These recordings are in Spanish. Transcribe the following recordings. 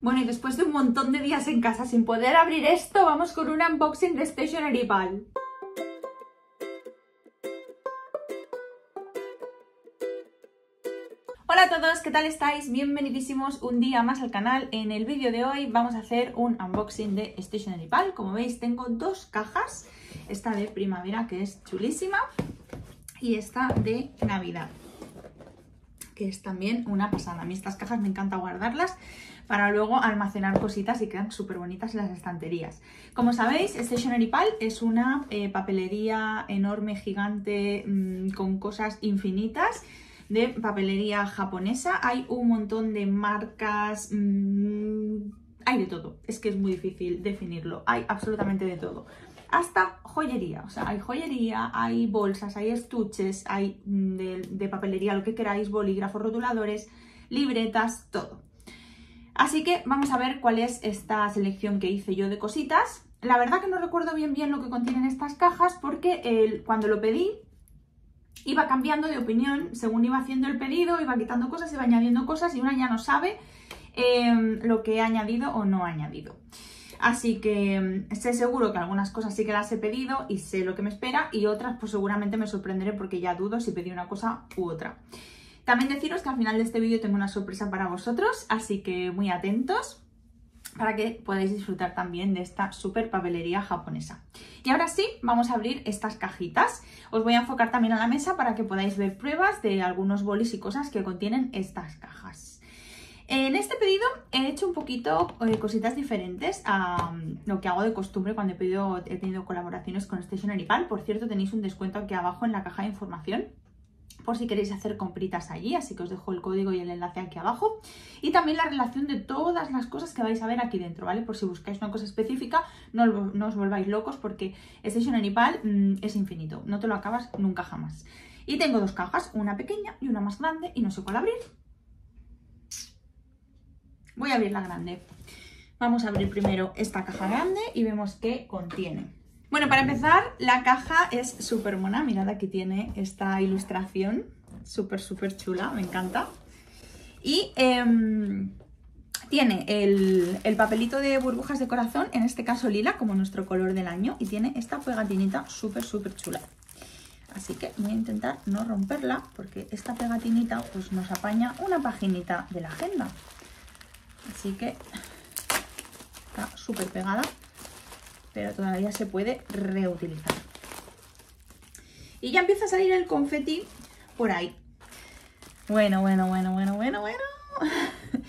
Bueno, y después de un montón de días en casa sin poder abrir esto, vamos con un unboxing de Stationery Pal. Hola a todos, ¿qué tal estáis? Bienvenidísimos un día más al canal. En el vídeo de hoy vamos a hacer un unboxing de Stationery Pal. Como veis tengo dos cajas, esta de primavera que es chulísima y esta de Navidad que es también una pasada. A mí estas cajas me encanta guardarlas para luego almacenar cositas y quedan súper bonitas en las estanterías. Como sabéis, Stationery Pal es una eh, papelería enorme, gigante, mmm, con cosas infinitas de papelería japonesa. Hay un montón de marcas, mmm, hay de todo. Es que es muy difícil definirlo. Hay absolutamente de todo hasta joyería. O sea, hay joyería, hay bolsas, hay estuches, hay mm, de, papelería, lo que queráis, bolígrafos, rotuladores, libretas, todo. Así que vamos a ver cuál es esta selección que hice yo de cositas. La verdad que no recuerdo bien bien lo que contienen estas cajas porque cuando lo pedí iba cambiando de opinión según iba haciendo el pedido, iba quitando cosas, iba añadiendo cosas y una ya no sabe eh, lo que he añadido o no ha añadido. Así que mm, sé seguro que algunas cosas sí que las he pedido y sé lo que me espera y otras pues seguramente me sorprenderé porque ya dudo si pedí una cosa u otra. También deciros que al final de este vídeo tengo una sorpresa para vosotros, así que muy atentos para que podáis disfrutar también de esta super papelería japonesa. Y ahora sí, vamos a abrir estas cajitas. Os voy a enfocar también a la mesa para que podáis ver pruebas de algunos bolis y cosas que contienen estas cajas. En este pedido he hecho un poquito eh, cositas diferentes a um, lo que hago de costumbre cuando he, he tenido colaboraciones con Stationery Pal. Por cierto, tenéis un descuento aquí abajo en la caja de información por si queréis hacer compritas allí, así que os dejo el código y el enlace aquí abajo. Y también la relación de todas las cosas que vais a ver aquí dentro, ¿vale? Por si buscáis una cosa específica, no, os volváis locos porque Stationery Pal mmm, es infinito, no te lo acabas nunca jamás. Y tengo dos cajas, una pequeña y una más grande y no sé cuál abrir. Voy a abrir la grande. Vamos a abrir primero esta caja grande y vemos qué contiene. Bueno, para empezar, la caja es súper mona. Mirad, aquí tiene esta ilustración. Súper, súper chula, me encanta. Y eh, tiene el, el, papelito de burbujas de corazón, en este caso lila, como nuestro color del año. Y tiene esta pegatinita súper, súper chula. Así que voy a intentar no romperla, porque esta pegatinita pues, nos apaña una paginita de la agenda. Así que está súper pegada, pero todavía se puede reutilizar. Y ya empieza a salir el confeti por ahí. Bueno, bueno, bueno, bueno, bueno, bueno.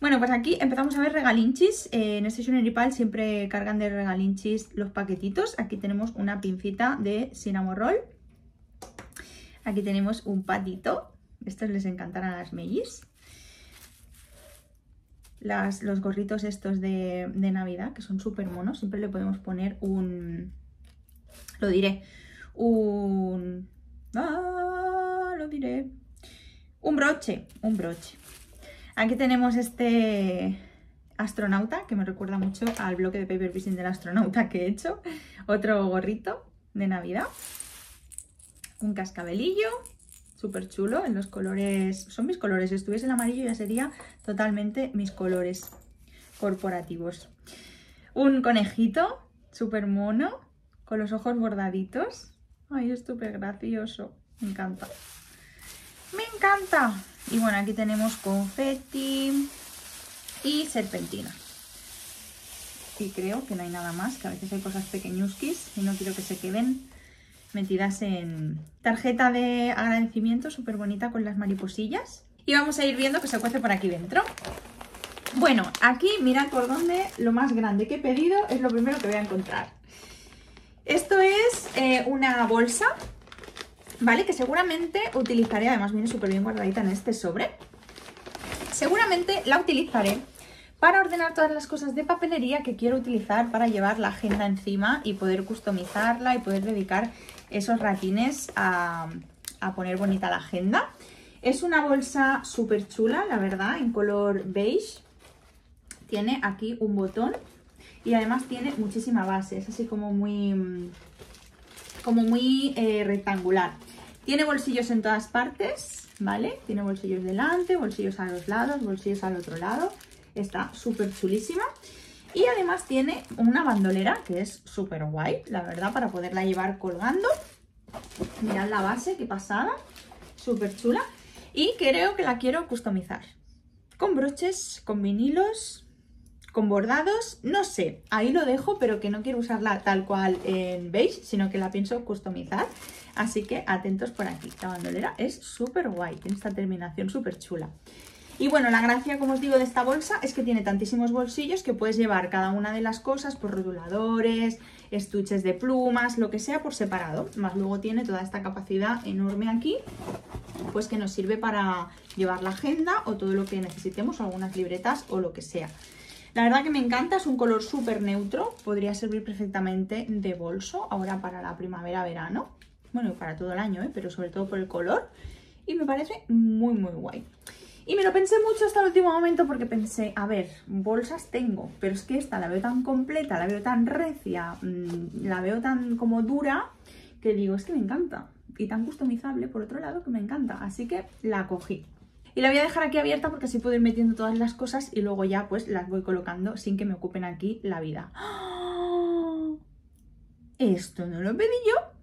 Bueno, pues aquí empezamos a ver regalinchis. Eh, en este Pal siempre cargan de regalinchis los paquetitos. Aquí tenemos una pincita de cinnamon roll. Aquí tenemos un patito. Estos les encantarán a las mellis las, los gorritos estos de, de Navidad, que son súper monos. Siempre le podemos poner un... Lo diré. Un... Ah, lo diré. Un broche. Un broche. Aquí tenemos este astronauta, que me recuerda mucho al bloque de paper piecing del astronauta que he hecho. Otro gorrito de Navidad. Un cascabelillo súper chulo en los colores, son mis colores, si estuviese el amarillo ya sería totalmente mis colores corporativos. Un conejito súper mono, con los ojos bordaditos. Ay, es súper gracioso, me encanta. ¡Me encanta! Y bueno, aquí tenemos confeti y serpentina. Y creo que no hay nada más, que a veces hay cosas pequeñusquis y no quiero que se queden metidas en tarjeta de agradecimiento súper bonita con las mariposillas. Y vamos a ir viendo que se cuece por aquí dentro. Bueno, aquí mirad por dónde lo más grande que he pedido es lo primero que voy a encontrar. Esto es eh, una bolsa, ¿vale? Que seguramente utilizaré, además viene súper bien guardadita en este sobre. Seguramente la utilizaré para ordenar todas las cosas de papelería que quiero utilizar para llevar la agenda encima y poder customizarla y poder dedicar esos ratines a, a poner bonita la agenda. Es una bolsa súper chula, la verdad, en color beige. Tiene aquí un botón y además tiene muchísima base, es así como muy, como muy eh, rectangular. Tiene bolsillos en todas partes, ¿vale? Tiene bolsillos delante, bolsillos a los lados, bolsillos al otro lado. Está súper chulísima. Y además tiene una bandolera que es súper guay, la verdad, para poderla llevar colgando. Mirad la base, qué pasada. Súper chula. Y creo que la quiero customizar. Con broches, con vinilos, con bordados, no sé. Ahí lo dejo, pero que no quiero usarla tal cual en beige, sino que la pienso customizar. Así que atentos por aquí. La bandolera es súper guay, tiene esta terminación súper chula. Y bueno, la gracia, como os digo, de esta bolsa es que tiene tantísimos bolsillos que puedes llevar cada una de las cosas por rotuladores, estuches de plumas, lo que sea por separado. Más luego tiene toda esta capacidad enorme aquí, pues que nos sirve para llevar la agenda o todo lo que necesitemos, algunas libretas o lo que sea. La verdad que me encanta, es un color súper neutro, podría servir perfectamente de bolso ahora para la primavera-verano. Bueno, para todo el año, ¿eh? pero sobre todo por el color. Y me parece muy, muy guay. Y me lo pensé mucho hasta el último momento porque pensé, a ver, bolsas tengo, pero es que esta la veo tan completa, la veo tan recia, mm, la veo tan como dura, que digo, es que me encanta. Y tan customizable, por otro lado, que me encanta. Así que la cogí. Y la voy a dejar aquí abierta porque así puedo ir metiendo todas las cosas y luego ya pues las voy colocando sin que me ocupen aquí la vida. ¡Ah! Esto no lo pedí yo.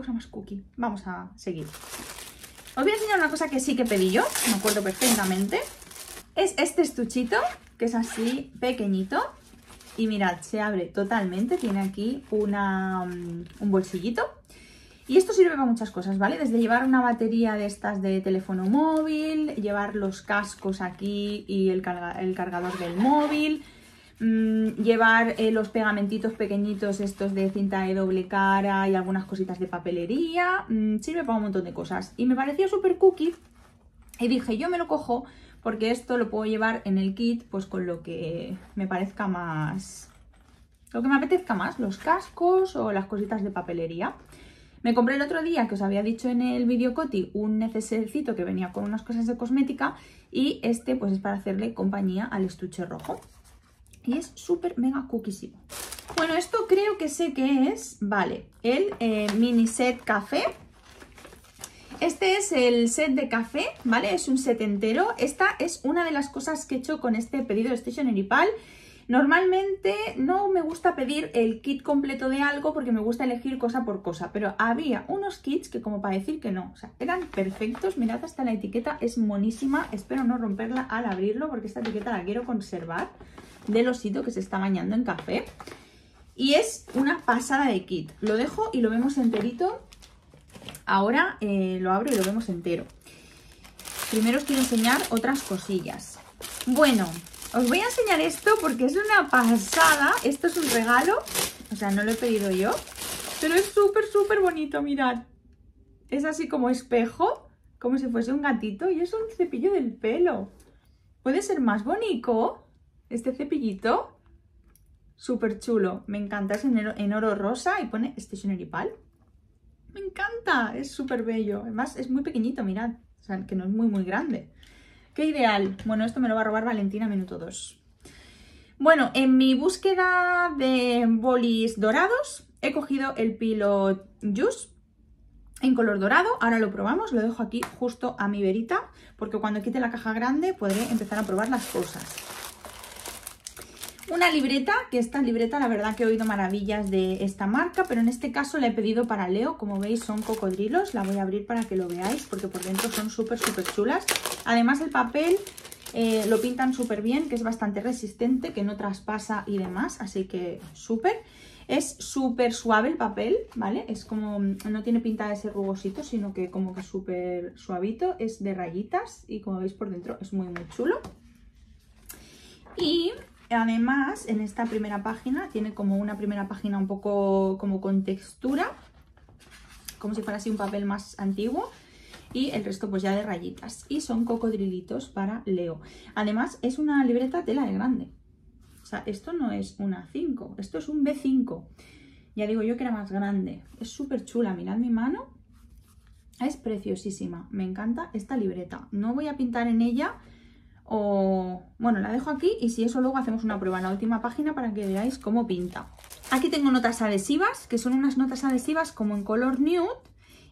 Cosa más cookie. Vamos a seguir. Os voy a enseñar una cosa que sí que pedí yo, me acuerdo perfectamente. Es este estuchito, que es así pequeñito. Y mirad, se abre totalmente, tiene aquí una, mm, un bolsillito. Y esto sirve para muchas cosas, ¿vale? Desde llevar una batería de estas de teléfono móvil, llevar los cascos aquí y el, el cargador del móvil, Mm, llevar eh, los pegamentitos pequeñitos estos de cinta de doble cara y algunas cositas de papelería, mm, sirve para un montón de cosas. Y me pareció súper cookie y dije, yo me lo cojo porque esto lo puedo llevar en el kit pues con lo que me parezca más... Lo que me apetezca más, los cascos o las cositas de papelería. Me compré el otro día, que os había dicho en el vídeo Coti, un necesercito que venía con unas cosas de cosmética y este pues es para hacerle compañía al estuche rojo. Y es súper mega cookiesimo. Bueno, esto creo que sé que es, vale, el eh, mini set café. Este es el set de café, ¿vale? Es un set entero. Esta es una de las cosas que he hecho con este pedido de Stationery Pal. Normalmente no me gusta pedir el kit completo de algo porque me gusta elegir cosa por cosa, pero había unos kits que como para decir que no, o sea, eran perfectos, mirad hasta la etiqueta, es monísima, espero no romperla al abrirlo porque esta etiqueta la quiero conservar del osito que se está bañando en café. Y es una pasada de kit. Lo dejo y lo vemos enterito. Ahora eh, lo abro y lo vemos entero. Primero os quiero enseñar otras cosillas. Bueno, os voy a enseñar esto porque es una pasada. Esto es un regalo. O sea, no lo he pedido yo. Pero es súper, súper bonito, mirad. Es así como espejo, como si fuese un gatito. Y es un cepillo del pelo. ¿Puede ser más bonito? este cepillito. Súper chulo. Me encanta. Es en oro, rosa y pone Stationery Pal. Me encanta. Es súper bello. Además es muy pequeñito, mirad. O sea, que no es muy, muy grande. ¡Qué ideal! Bueno, esto me lo va a robar Valentina minuto 2. Bueno, en mi búsqueda de bolis dorados he cogido el Pilot Juice en color dorado. Ahora lo probamos, lo dejo aquí justo a mi verita porque cuando quite la caja grande podré empezar a probar las cosas. Una libreta, que esta libreta la verdad que he oído maravillas de esta marca, pero en este caso la he pedido para Leo, como veis son cocodrilos, la voy a abrir para que lo veáis porque por dentro son súper súper chulas. Además el papel eh, lo pintan súper bien, que es bastante resistente, que no traspasa y demás, así que súper. Es súper suave el papel, ¿vale? Es como, no tiene pinta de ser rugosito, sino que como que súper suavito, es de rayitas y como veis por dentro es muy muy chulo. Y Además, en esta primera página, tiene como una primera página un poco como con textura, como si fuera así un papel más antiguo. Y el resto pues ya de rayitas. Y son cocodrilitos para Leo. Además, es una libreta tela de grande. O sea, esto no es una 5, esto es un B5. Ya digo yo que era más grande. Es súper chula, mirad mi mano. Es preciosísima, me encanta esta libreta. No voy a pintar en ella o bueno, la dejo aquí y si eso luego hacemos una prueba en la última página para que veáis cómo pinta. Aquí tengo notas adhesivas, que son unas notas adhesivas como en color nude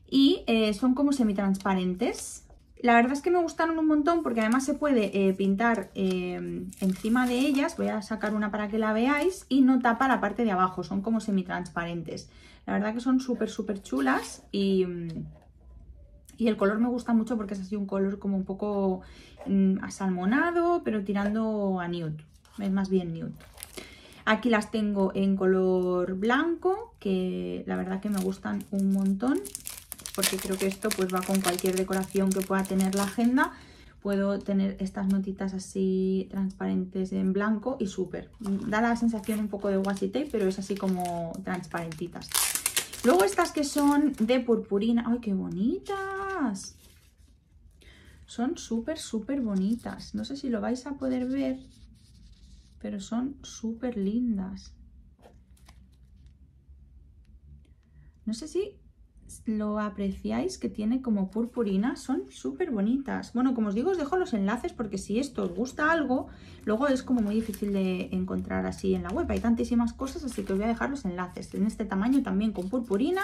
y eh, son como semitransparentes. La verdad es que me gustaron un montón porque además se puede eh, pintar eh, encima de ellas. Voy a sacar una para que la veáis y no tapa la parte de abajo, son como semi-transparentes. La verdad que son súper, súper chulas y, y, el color me gusta mucho porque es así un color como un poco mm, asalmonado, pero tirando a nude. Es más bien nude. Aquí las tengo en color blanco, que la verdad que me gustan un montón porque creo que esto pues va con cualquier decoración que pueda tener la agenda. Puedo tener estas notitas así transparentes en blanco y súper. Da la sensación un poco de washi tape, pero es así como transparentitas. Luego estas que son de purpurina. ¡Ay, qué bonitas! Son súper, súper bonitas. No sé si lo vais a poder ver, pero son súper lindas. No sé si lo apreciáis que tiene como purpurina, son súper bonitas. Bueno, como os digo, os dejo los enlaces porque si esto os gusta algo, luego es como muy difícil de encontrar así en la web. Hay tantísimas cosas, así que os voy a dejar los enlaces. En este tamaño también con purpurina,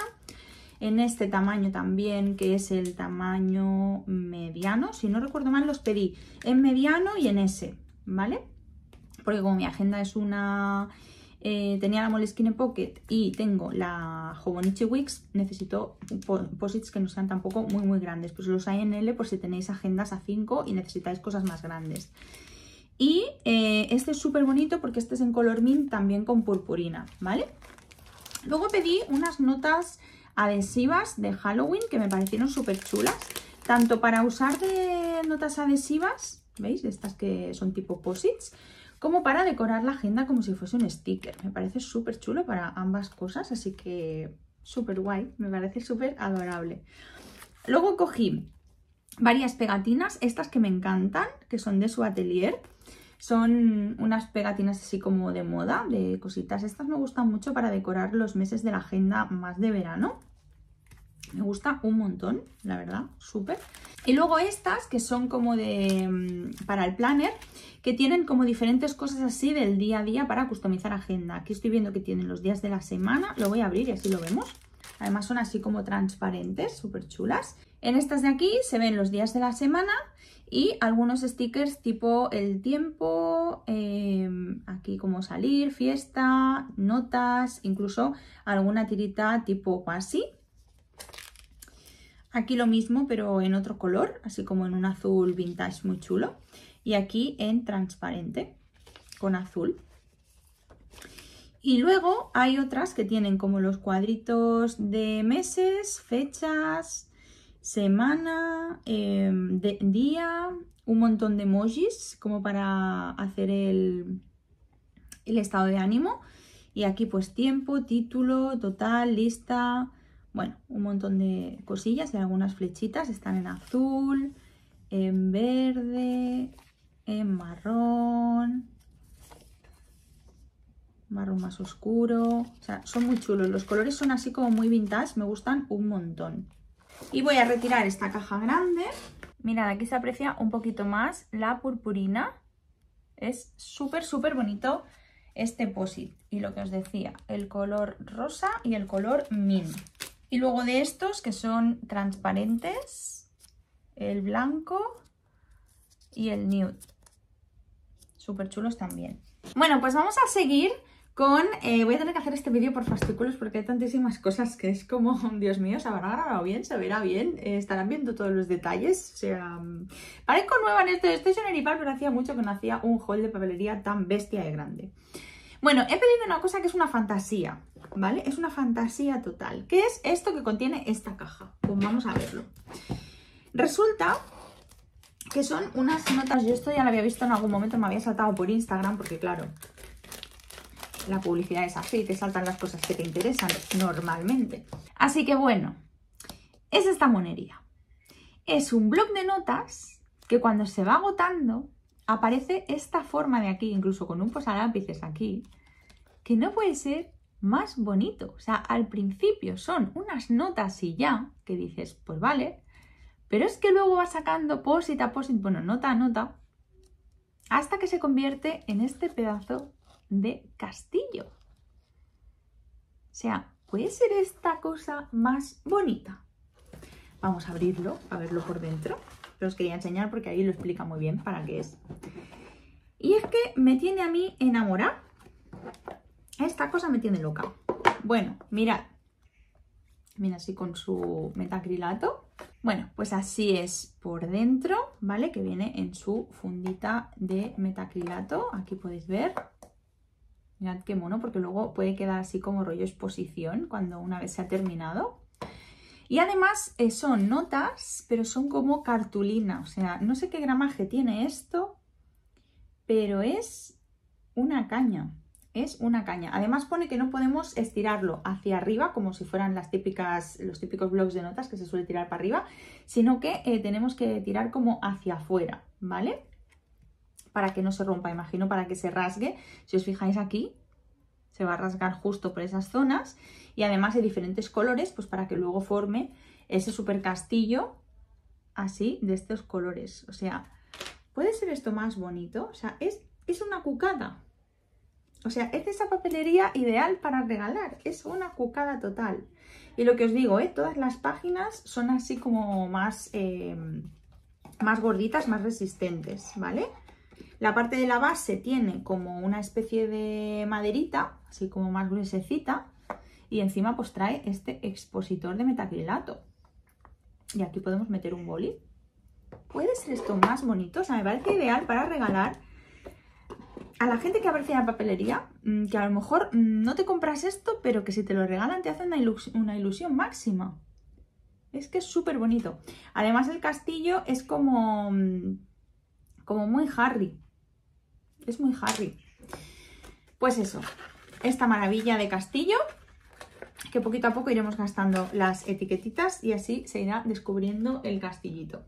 en este tamaño también, que es el tamaño mediano. Si no recuerdo mal, los pedí en mediano y en S, ¿vale? Porque como mi agenda es una eh, tenía la Moleskine Pocket y tengo la Hobonichi Wix, necesito posits que no sean tampoco muy muy grandes. Pues los hay en L por si tenéis agendas a 5 y necesitáis cosas más grandes. Y eh, este es súper bonito porque este es en color mint también con purpurina, ¿vale? Luego pedí unas notas adhesivas de Halloween que me parecieron súper chulas. Tanto para usar de notas adhesivas, ¿veis? Estas que son tipo posits como para decorar la agenda como si fuese un sticker. Me parece súper chulo para ambas cosas, así que súper guay, me parece súper adorable. Luego cogí varias pegatinas, estas que me encantan, que son de su atelier. Son unas pegatinas así como de moda, de cositas. Estas me gustan mucho para decorar los meses de la agenda más de verano. Me gusta un montón, la verdad, súper. Y luego estas, que son como de mm, para el planner, que tienen como diferentes cosas así del día a día para customizar agenda. Aquí estoy viendo que tienen los días de la semana, lo voy a abrir y así lo vemos. Además son así como transparentes, súper chulas. En estas de aquí se ven los días de la semana y algunos stickers tipo el tiempo, em, aquí como salir, fiesta, notas, incluso alguna tirita tipo así Aquí lo mismo, pero en otro color, así como en un azul vintage muy chulo. Y aquí en transparente, con azul. Y luego hay otras que tienen como los cuadritos de meses, fechas, semana, em, día, un montón de emojis como para hacer el, el estado de ánimo. Y aquí pues tiempo, título, total, lista, bueno, un montón de cosillas y algunas flechitas. Están en azul, en verde, en marrón, marrón más oscuro. O sea, son muy chulos. Los colores son así como muy vintage, me gustan un montón. Y voy a retirar esta caja grande. Mirad, aquí se aprecia un poquito más la purpurina. Es súper, súper bonito este posit. Y lo que os decía, el color rosa y el color mint. Y luego de estos que son transparentes, el blanco y el nude. Súper chulos también. Bueno, pues vamos a seguir con... Eh, voy a tener que hacer este vídeo por fascículos porque hay tantísimas cosas que es como, Dios mío, se habrá grabado bien, se verá bien, eh, estarán viendo todos los detalles. O sea, mm, parezco nueva en esto de Stationery Pal, pero hacía mucho que no hacía un haul de papelería tan bestia y grande. Bueno, he pedido una cosa que es una fantasía, ¿vale? Es una fantasía total. ¿Qué es esto que contiene esta caja? Pues vamos a verlo. Resulta que son unas notas, yo esto ya lo había visto en algún momento, me había saltado por Instagram, porque claro, la publicidad es así, te saltan las cosas que te interesan normalmente. Así que bueno, es esta monería. Es un blog de notas que cuando se va agotando aparece esta forma de aquí, incluso con un posalápices aquí, que no puede ser más bonito. O sea, al principio son unas notas y ya, que dices, pues vale, pero es que luego va sacando posit a posit, bueno, nota a nota, hasta que se convierte en este pedazo de castillo. O sea, ¿puede ser esta cosa más bonita? Vamos a abrirlo, a verlo por dentro os quería enseñar porque ahí lo explica muy bien para qué es. Y es que me tiene a mí enamorada. Esta cosa me tiene loca. Bueno, mirad. Mira así con su metacrilato. Bueno, pues así es por dentro, ¿vale? Que viene en su fundita de metacrilato. Aquí podéis ver. Mirad qué mono, porque luego puede quedar así como rollo exposición cuando una vez se ha terminado. Y además eh, son notas, pero son como cartulina. O sea, no sé qué gramaje tiene esto, pero es una caña. Es una caña. Además pone que no podemos estirarlo hacia arriba, como si fueran las típicas, los típicos blogs de notas que se suele tirar para arriba, sino que eh, tenemos que tirar como hacia afuera, ¿vale? Para que no se rompa, imagino, para que se rasgue. Si os fijáis aquí, se va a rasgar justo por esas zonas y además de diferentes colores, pues para que luego forme ese super castillo así de estos colores. O sea, ¿puede ser esto más bonito? O sea, es, es una cucada. O sea, es esa papelería ideal para regalar. Es una cucada total. Y lo que os digo, ¿eh? todas las páginas son así como más, eh, más gorditas, más resistentes, ¿vale? La parte de la base tiene como una especie de maderita, así como más gruesecita. Y encima pues trae este expositor de metacrilato. Y aquí podemos meter un boli. ¿Puede ser esto más bonito? O sea, me parece ideal para regalar a la gente que aprecia la papelería, mm, que a lo mejor no te compras esto, pero que si te lo regalan te hace una, una ilusión máxima. Es que es súper bonito. Además el castillo es como, mm, como muy Harry. Es muy Harry. Pues eso, esta maravilla de castillo que poquito a poco iremos gastando las etiquetitas y así se irá descubriendo el castillito.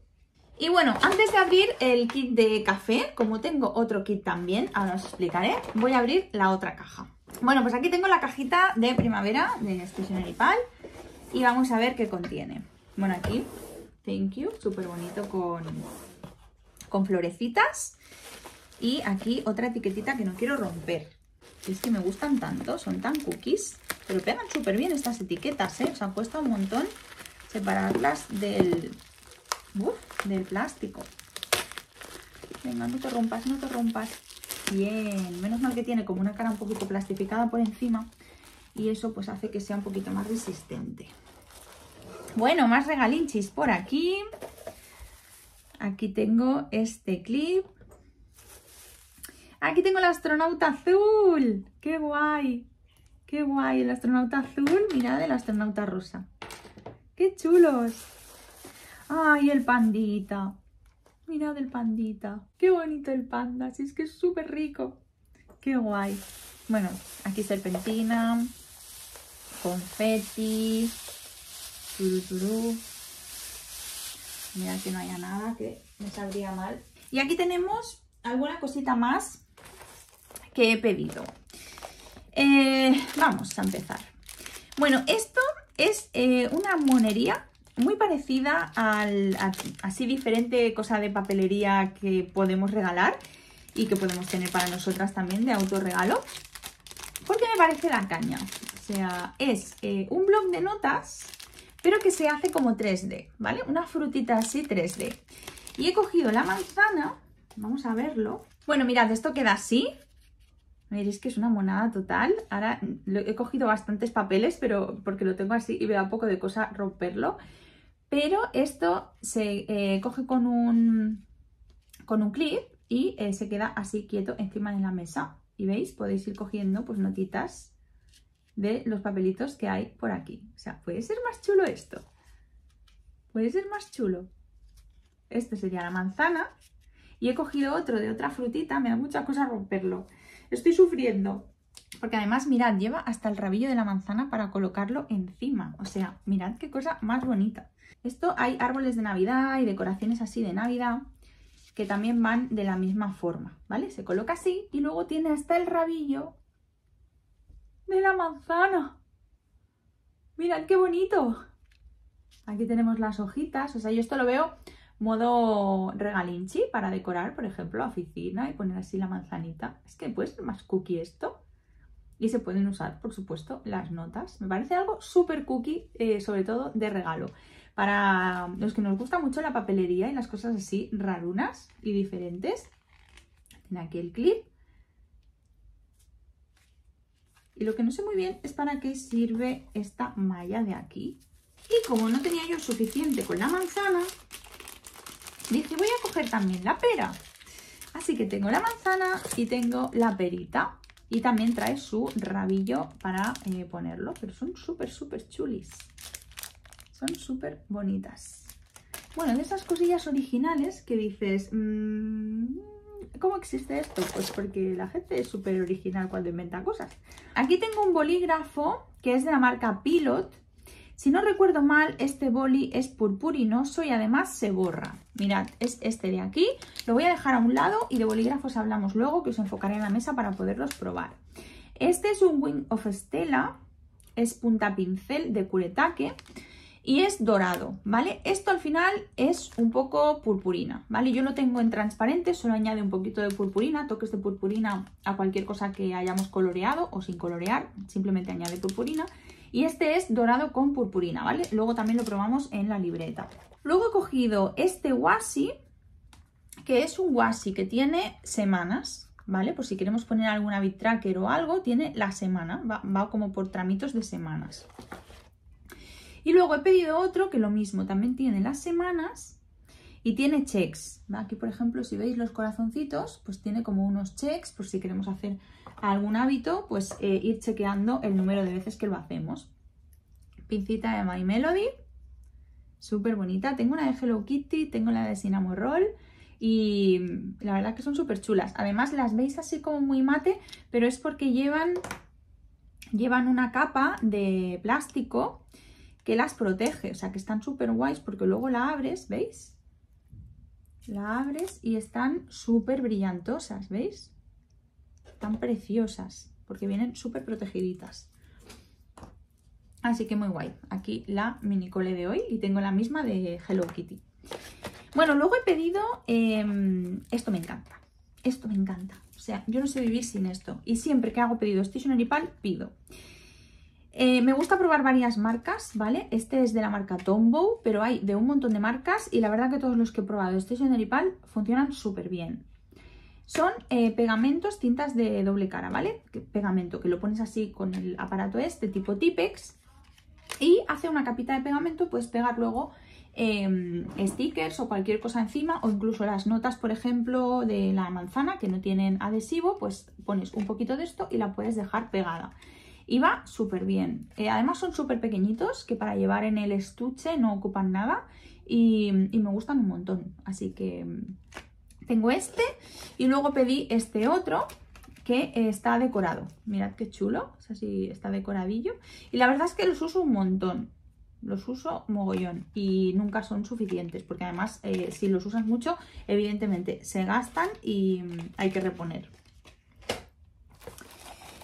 Y bueno, antes de abrir el kit de café, como tengo otro kit también, ahora os explicaré, voy a abrir la otra caja. Bueno, pues aquí tengo la cajita de primavera de Stationery Pal y vamos a ver qué contiene. Bueno, aquí, thank you, súper bonito con, con florecitas. Y aquí otra etiquetita que no quiero romper. Es que me gustan tanto, son tan cookies. Pero pegan súper bien estas etiquetas, ¿eh? Os ha puesto un montón separarlas del, del plástico. Venga, no te rompas, no te rompas. Bien, menos mal que tiene como una cara un poquito plastificada por encima. Y eso pues hace que sea un poquito más resistente. Bueno, más regalinchis por aquí. Aquí tengo este clip. Aquí tengo el astronauta azul. ¡Qué guay! ¡Qué guay! El astronauta azul, mirad el astronauta rosa. ¡Qué chulos! ¡Ay, el pandita! Mirad el pandita. ¡Qué bonito el panda! Si es que es súper rico. ¡Qué guay! Bueno, aquí serpentina, confeti, turú Mirad que no haya nada, que me saldría mal. Y aquí tenemos alguna cosita más que he pedido. Eh, vamos a empezar. Bueno, esto es eh, una monería muy parecida al así diferente cosa de papelería que podemos regalar y que podemos tener para nosotras también de autorregalo. Porque me parece la caña. O sea, es eh, un blog de notas, pero que se hace como 3D, ¿vale? Una frutita así 3D. Y he cogido la manzana, vamos a verlo. Bueno, mirad, esto queda así, Veréis que es una monada total. Ahora he cogido bastantes papeles, pero porque lo tengo así y me da un poco de cosa romperlo. Pero esto se eh, coge con un, con un clip y eh, se queda así quieto encima de la mesa. Y veis, podéis ir cogiendo pues notitas de los papelitos que hay por aquí. O sea, ¿puede ser más chulo esto? ¿Puede ser más chulo? Este sería la manzana. Y he cogido otro de otra frutita, me da mucha cosa romperlo. Estoy sufriendo. Porque además, mirad, lleva hasta el rabillo de la manzana para colocarlo encima. O sea, mirad qué cosa más bonita. Esto hay árboles de Navidad y decoraciones así de Navidad que también van de la misma forma, ¿vale? Se coloca así y luego tiene hasta el rabillo de la manzana. Mirad qué bonito. Aquí tenemos las hojitas. O sea, yo esto lo veo modo regalinchi para decorar, por ejemplo, la oficina y poner así la manzanita. Es que puede ser más cookie esto. Y se pueden usar, por supuesto, las notas. Me parece algo súper cookie, eh, sobre todo de regalo. para los que nos gusta mucho la papelería y las cosas así rarunas y diferentes. Tiene aquí el clip. Y lo que no sé muy bien es para qué sirve esta malla de aquí. Y como no tenía yo suficiente con la manzana, dije voy a coger también la pera. Así que tengo la manzana y tengo la perita. Y también trae su rabillo para eh, ponerlo, pero son súper, súper chulis. Son súper bonitas. Bueno, de esas cosillas originales que dices, mmm, ¿cómo existe esto? Pues porque la gente es súper original cuando inventa cosas. Aquí tengo un bolígrafo que es de la marca Pilot. Si no recuerdo mal, este boli es purpurinoso y además se borra. Mirad, es este de aquí. Lo voy a dejar a un lado y de bolígrafos hablamos luego, que os enfocaré en la mesa para poderlos probar. Este es un Wing of Stella, es punta pincel de Kuretake y es dorado, ¿vale? Esto al final es un poco purpurina, ¿vale? Yo lo tengo en transparente, solo añade un poquito de purpurina, toques de purpurina a cualquier cosa que hayamos coloreado o sin colorear, simplemente añade purpurina. Y este es dorado con purpurina, ¿vale? Luego también lo probamos en la libreta. Luego he cogido este washi, que es un washi que tiene semanas, ¿vale? Por si queremos poner alguna bit tracker o algo, tiene la semana, va, va como por tramitos de semanas. Y luego he pedido otro que lo mismo, también tiene las semanas y tiene checks. Aquí, por ejemplo, si veis los corazoncitos, pues tiene como unos checks, por si queremos hacer algún hábito, pues eh, ir chequeando el número de veces que lo hacemos. Pincita de My Melody, súper bonita. Tengo una de Hello Kitty, tengo la de Cinnamon Roll y la verdad que son súper chulas. Además las veis así como muy mate, pero es porque llevan, llevan una capa de plástico que las protege, o sea que están súper guays porque luego la abres, ¿veis? La abres y están súper brillantosas, ¿veis? Están preciosas porque vienen súper protegiditas. Así que muy guay. Aquí la mini cole de hoy y tengo la misma de Hello Kitty. Bueno, luego he pedido... Em, esto me encanta. Esto me encanta. O sea, yo no sé vivir sin esto. Y siempre que hago pedido Stationery Pal, pido. Eh, me gusta probar varias marcas, ¿vale? Este es de la marca Tombow, pero hay de un montón de marcas y la verdad que todos los que he probado de Stationery Pal funcionan súper bien. Son eh, pegamentos, tintas de doble cara, ¿vale? Pegamento que lo pones así con el aparato este tipo Tipex y hace una capita de pegamento, puedes pegar luego em, stickers o cualquier cosa encima o incluso las notas, por ejemplo, de la manzana que no tienen adhesivo, pues pones un poquito de esto y la puedes dejar pegada y va súper bien. Eh, además son súper pequeñitos que para llevar en el estuche no ocupan nada y, me gustan un montón. Así que tengo este y luego pedí este otro que está decorado. Mirad qué chulo, sea, está decoradillo. Y la verdad es que los uso un montón. Los uso mogollón y nunca son suficientes porque además eh, si los usas mucho evidentemente se gastan y mm, hay que reponer.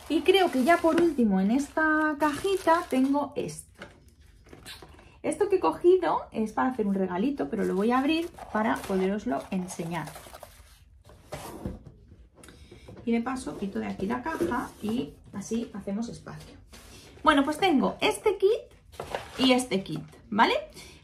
Y creo que ya por último en esta cajita tengo esto. Esto que he cogido es para hacer un regalito, pero lo voy a abrir para poderoslo enseñar. Y de paso quito de aquí la caja y así hacemos espacio. Bueno, pues tengo este kit y este kit, ¿vale?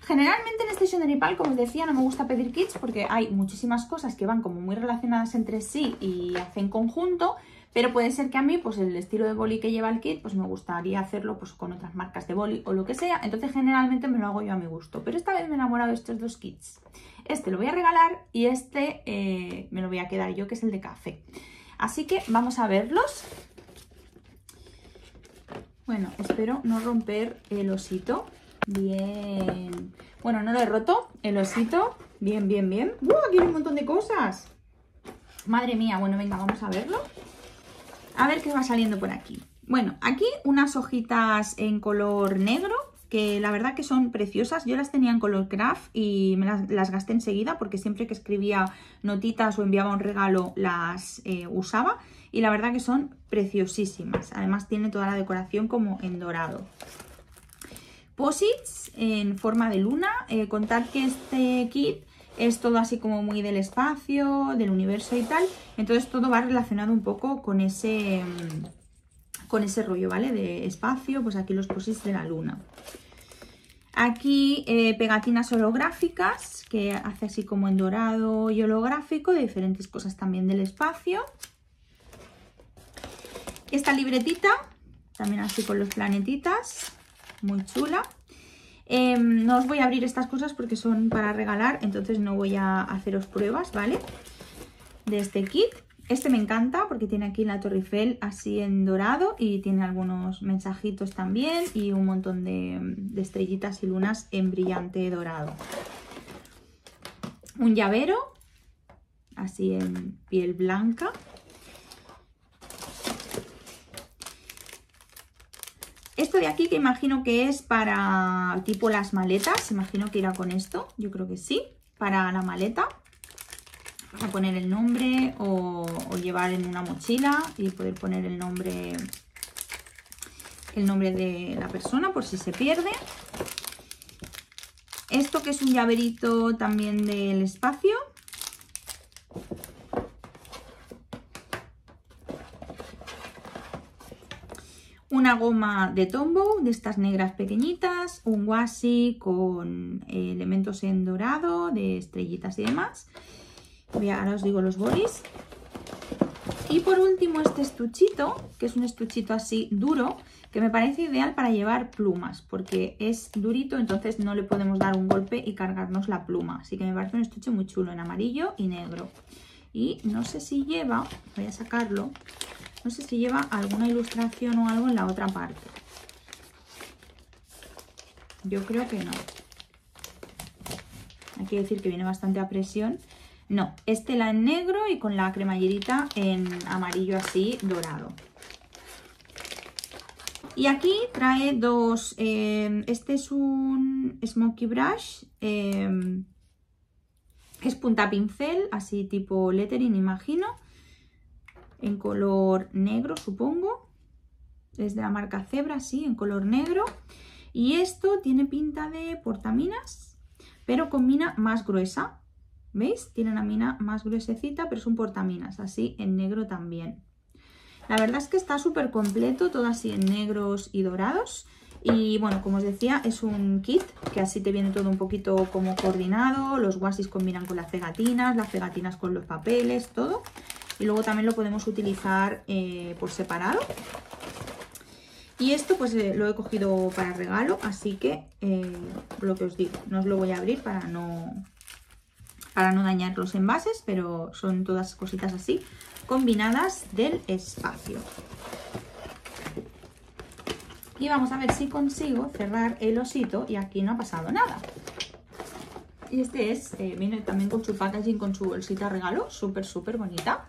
Generalmente en Stationery Pal, como os decía, no me gusta pedir kits porque hay muchísimas cosas que van como muy relacionadas entre sí y hacen conjunto, pero puede ser que a mí, pues el estilo de boli que lleva el kit, pues me gustaría hacerlo pues, con otras marcas de boli o lo que sea. Entonces generalmente me lo hago yo a mi gusto. Pero esta vez me he enamorado de estos dos kits. Este lo voy a regalar y este eh, me lo voy a quedar yo, que es el de café. Así que vamos a verlos. Bueno, espero no romper el osito. Bien. Bueno, no lo he roto, el osito. Bien, bien, bien. ¡Uh! Aquí hay un montón de cosas. Madre mía, bueno, venga, vamos a verlo. A ver qué va saliendo por aquí. Bueno, aquí unas hojitas en color negro, que la verdad que son preciosas. Yo las tenía en color craft y me las, gasté enseguida porque siempre que escribía notitas o enviaba un regalo las eh, usaba. Y la verdad que son preciosísimas. Además tiene toda la decoración como en dorado. Posits en forma de luna. Eh, contar que este kit es todo así como muy del espacio, del universo y tal. Entonces todo va relacionado un poco con ese, con ese rollo, ¿vale? De espacio, pues aquí los posits de la luna. Aquí eh, pegatinas holográficas que hace así como en dorado y holográfico de diferentes cosas también del espacio. Esta libretita, también así con los planetitas, muy chula. Em, no os voy a abrir estas cosas porque son para regalar, entonces no voy a haceros pruebas, ¿vale? De este kit. Este me encanta porque tiene aquí la Torre Eiffel así en dorado y tiene algunos mensajitos también y un montón de, de estrellitas y lunas en brillante dorado. Un llavero, así en piel blanca. Esto de aquí que imagino que es para tipo las maletas, imagino que irá con esto, yo creo que sí, para la maleta a poner el nombre o, llevar en una mochila y poder poner el nombre el nombre de la persona por si se pierde. Esto que es un llaverito también del espacio. Una goma de Tombow, de estas negras pequeñitas. Un washi con elementos en dorado, de estrellitas y demás ahora os digo los bolis. Y por último este estuchito, que es un estuchito así duro, que me parece ideal para llevar plumas, porque es durito, entonces no le podemos dar un golpe y cargarnos la pluma. Así que me parece un estuche muy chulo, en amarillo y negro. Y no sé si lleva, voy a sacarlo, no sé si lleva alguna ilustración o algo en la otra parte. Yo creo que no. Hay que decir que viene bastante a presión no, este la en negro y con la cremallerita en amarillo así dorado. Y aquí trae dos, eh, este es un Smoky Brush, eh, es punta pincel, así tipo lettering imagino, en color negro supongo, es de la marca Zebra, sí, en color negro. Y esto tiene pinta de portaminas, pero con mina más gruesa, ¿Veis? Tiene una mina más gruesecita, pero es un portaminas, así en negro también. La verdad es que está súper completo, todo así en negros y dorados. Y bueno, como os decía, es un kit que así te viene todo un poquito como coordinado. Los wasis combinan con las pegatinas, las pegatinas con los papeles, todo. Y luego también lo podemos utilizar eh, por separado. Y esto pues eh, lo he cogido para regalo, así que eh, lo que os digo, no os lo voy a abrir para no, para no dañar los envases, pero son todas cositas así, combinadas del espacio. Y vamos a ver si consigo cerrar el osito y aquí no ha pasado nada. Y este es, eh, viene también con su packaging, con su bolsita regalo, súper, súper bonita.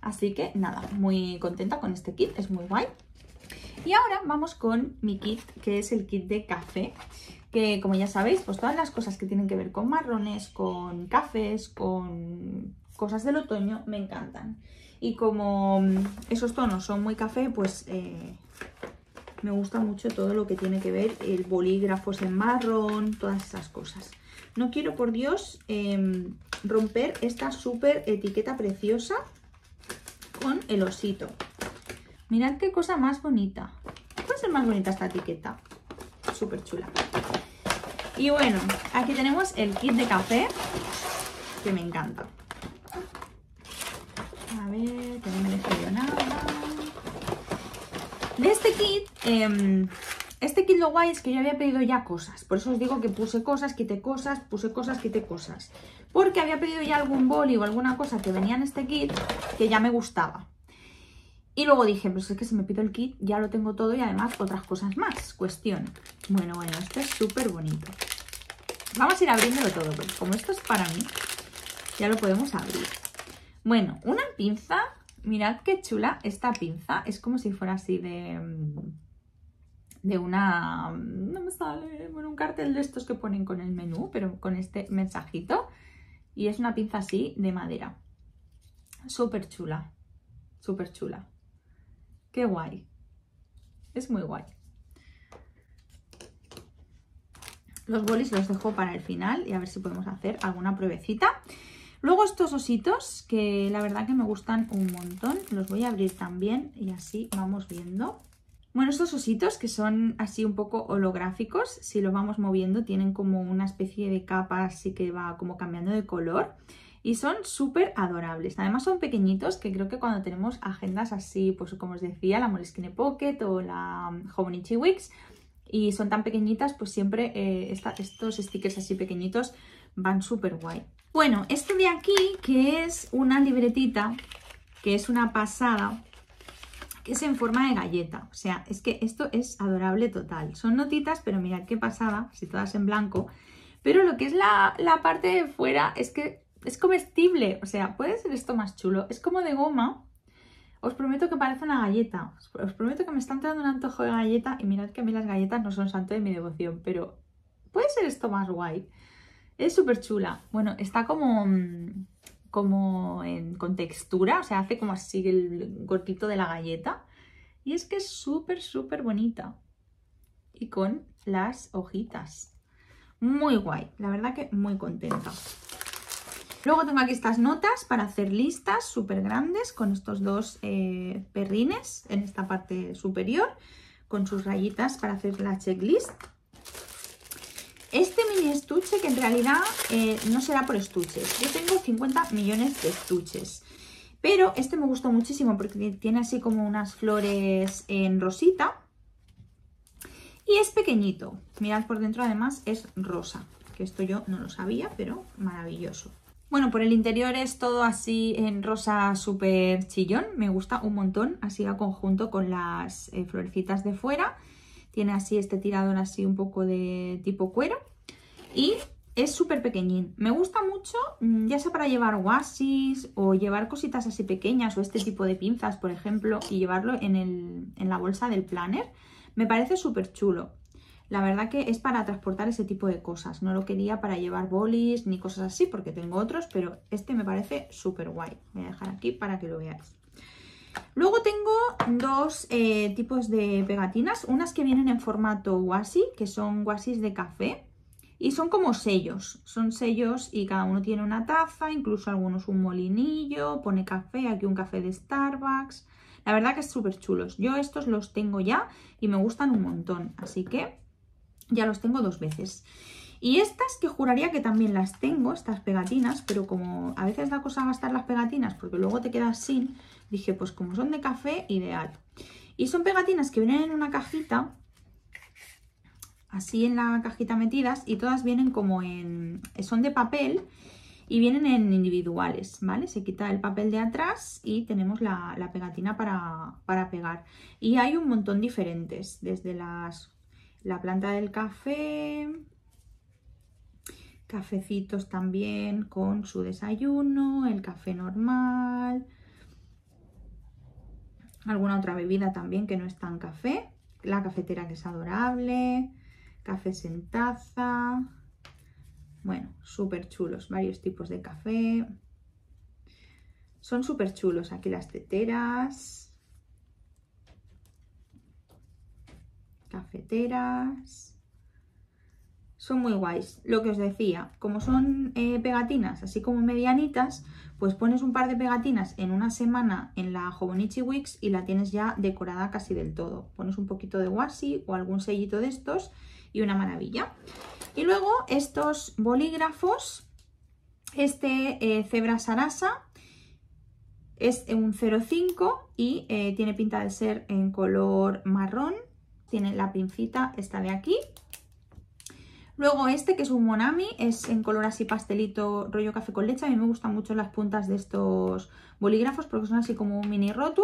Así que nada, muy contenta con este kit, es muy guay. Y ahora vamos con mi kit, que es el kit de café que como ya sabéis, pues todas las cosas que tienen que ver con marrones, con cafés, con cosas del otoño, me encantan. Y como esos tonos son muy café, pues eh, me gusta mucho todo lo que tiene que ver el bolígrafos en marrón, todas esas cosas. No quiero, por Dios, em, romper esta súper etiqueta preciosa con el osito. Mirad qué cosa más bonita. Puede ser más bonita esta etiqueta. Chula. Y bueno, aquí tenemos el kit de café, que me encanta. A ver, que no me nada. De este kit, em, este kit lo guay es que yo había pedido ya cosas. Por eso os digo que puse cosas, quité cosas, puse cosas, quité cosas. Porque había pedido ya algún boli o alguna cosa que venía en este kit que ya me gustaba. Y luego dije, pues es que si me pido el kit ya lo tengo todo y además otras cosas más. Cuestión. Bueno, bueno, esto es súper bonito. Vamos a ir abriéndolo todo, porque como esto es para mí, ya lo podemos abrir. Bueno, una pinza. Mirad qué chula esta pinza. Es como si fuera así de... Mm, de una... No me sale... Bueno, un cartel de estos que ponen con el menú, pero con este mensajito. Y es una pinza así de madera. Súper chula. Súper chula. Qué guay. Es muy guay. Los bolis los dejo para el final y a ver si podemos hacer alguna pruebecita. Luego estos ositos, que la verdad que me gustan un montón, los voy a abrir también y así vamos viendo. Bueno, estos ositos que son así un poco holográficos, si lo vamos moviendo tienen como una especie de capa así que va como cambiando de color y son súper adorables. Además son pequeñitos que creo que cuando tenemos agendas así, pues como os decía, la Moleskine Pocket o la Hobonichi Wix y son tan pequeñitas, pues siempre eh, estos stickers así pequeñitos van súper guay. Bueno, este de aquí que es una libretita, que es una pasada, que es en forma de galleta. O sea, es que esto es adorable total. Son notitas, pero mirad qué pasada, si todas en blanco. Pero lo que es la, parte de fuera es que es comestible. O sea, puede ser esto más chulo. Es como de goma. Os prometo que parece una galleta. Os prometo que me están dando un antojo de galleta. Y mirad que a mí las galletas no son santo de mi devoción. Pero puede ser esto más guay. Es súper chula. Bueno, está como... Mm, como en, con textura, o sea, hace como así el cortito de la galleta. Y es que es súper, súper bonita. Y con las hojitas. Muy guay, la verdad que muy contenta. Luego tengo aquí estas notas para hacer listas súper grandes con estos dos eh, perrines en esta parte superior, con sus rayitas para hacer la checklist. Este mini estuche que en realidad eh, no será por estuches. Yo tengo 50 millones de estuches. Pero este me gustó muchísimo porque tiene así como unas flores en rosita. Y es pequeñito. Mirad por dentro además es rosa. Que esto yo no lo sabía, pero maravilloso. Bueno, por el interior es todo así en rosa súper chillón. Me gusta un montón, así a conjunto con las eh, florecitas de fuera. Tiene así este tirador así un poco de tipo cuero. Y es súper pequeñín. Me gusta mucho, mm, ya sea para llevar wasis o llevar cositas así pequeñas o este tipo de pinzas, por ejemplo, y llevarlo en, en la bolsa del planner. Me parece súper chulo. La verdad que es para transportar ese tipo de cosas. No lo quería para llevar bolis ni cosas así porque tengo otros, pero este me parece súper guay. Voy a dejar aquí para que lo veáis. Luego tengo dos eh, tipos de pegatinas, unas que vienen en formato washi, que son wasis de café, y son como sellos, son sellos y cada uno tiene una taza, incluso algunos un molinillo, pone café, aquí un café de Starbucks. La verdad que es súper chulos. Yo estos los tengo ya y me gustan un montón, así que ya los tengo dos veces. Y estas que juraría que también las tengo, estas pegatinas, pero como a veces da cosa gastar las pegatinas porque luego te quedas sin, dije pues como son de café, ideal. Y son pegatinas que vienen en una cajita, así en la cajita metidas y todas vienen como en... son de papel y vienen en individuales, ¿vale? Se quita el papel de atrás y tenemos la, pegatina para, para, pegar. Y hay un montón diferentes, desde las, la planta del café, cafecitos también con su desayuno, el café normal, alguna otra bebida también que no es tan café, la cafetera que es adorable, cafés en taza, bueno, súper chulos, varios tipos de café, son súper chulos aquí las teteras, cafeteras, son muy guays. Lo que os decía, como son eh, pegatinas así como medianitas, pues pones un par de pegatinas en una semana en la Hobonichi Wix y la tienes ya decorada casi del todo. Pones un poquito de washi o algún sellito de estos y una maravilla. Y luego estos bolígrafos, este eh, Zebra Sarasa es un 05 y eh, tiene pinta de ser en color marrón. Tiene la pincita esta de aquí Luego este, que es un Monami, es en color así pastelito, rollo café con leche. A mí me gustan mucho las puntas de estos bolígrafos porque son así como un mini rotu.